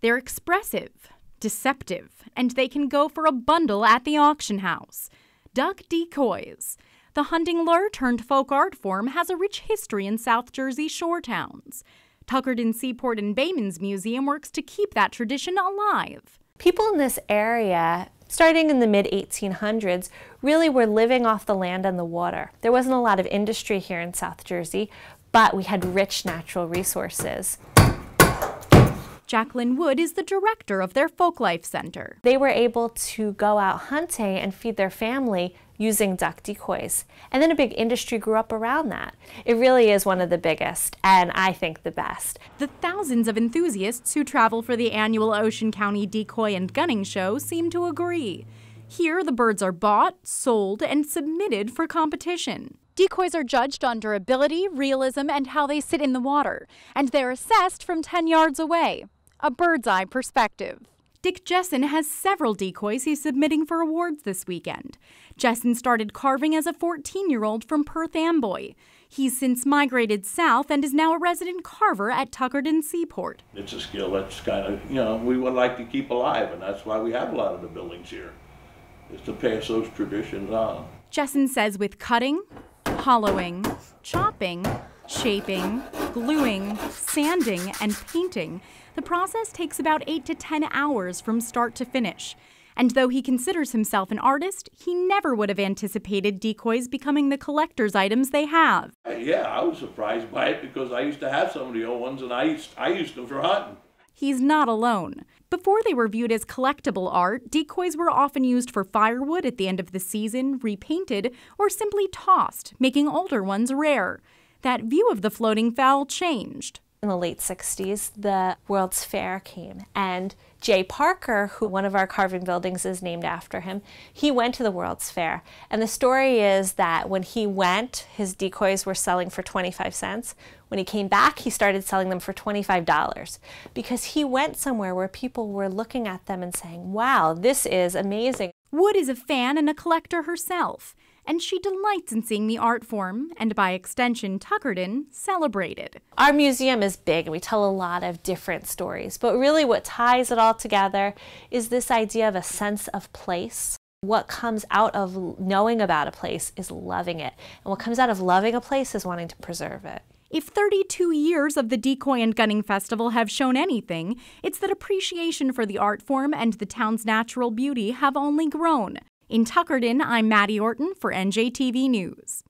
They're expressive, deceptive, and they can go for a bundle at the auction house. Duck decoys. The hunting lure turned folk art form has a rich history in South Jersey shore towns. Tuckerton Seaport and Baymen's Museum works to keep that tradition alive. People in this area starting in the mid 1800s, really were living off the land and the water. There wasn't a lot of industry here in South Jersey, but we had rich natural resources. Jaclyn Wood is the director of their Folklife Center. They were able to go out hunting and feed their family using duck decoys. And then a big industry grew up around that. It really is one of the biggest, and I think the best. The thousands of enthusiasts who travel for the annual Ocean County Decoy and Gunning Show seem to agree. Here, the birds are bought, sold, and submitted for competition. Decoys are judged on durability, realism, and how they sit in the water, and they're assessed from 10 yards away a bird's eye perspective. Dick Jessen has several decoys he's submitting for awards this weekend. Jessen started carving as a 14 year old from Perth Amboy. He's since migrated south and is now a resident carver at Tuckerton Seaport. It's a skill that's kind of, you know, we would like to keep alive, and that's why we have a lot of the buildings here, is to pass those traditions on. Jessen says with cutting, hollowing, chopping, shaping, gluing, sanding, and painting, the process takes about 8 to 10 hours from start to finish. And though he considers himself an artist, he never would have anticipated decoys becoming the collector's items they have. Yeah, I was surprised by it because I used to have some of the old ones and I used, I used them for hunting. He's not alone. Before they were viewed as collectible art, decoys were often used for firewood at the end of the season, repainted, or simply tossed, making older ones rare. That view of the floating fowl changed in the late 60s, the World's Fair came. And Jay Parker, who one of our carving buildings is named after him, he went to the World's Fair. And the story is that when he went, his decoys were selling for 25 cents. When he came back, he started selling them for $25 because he went somewhere where people were looking at them and saying, wow, this is amazing. Wood is a fan and a collector herself and she delights in seeing the art form, and by extension, Tuckerton, celebrated. Our museum is big and we tell a lot of different stories, but really what ties it all together is this idea of a sense of place. What comes out of knowing about a place is loving it, and what comes out of loving a place is wanting to preserve it. If 32 years of the Decoy and Gunning Festival have shown anything, it's that appreciation for the art form and the town's natural beauty have only grown. In Tuckerton, I'm Maddie Orton for NJTV News.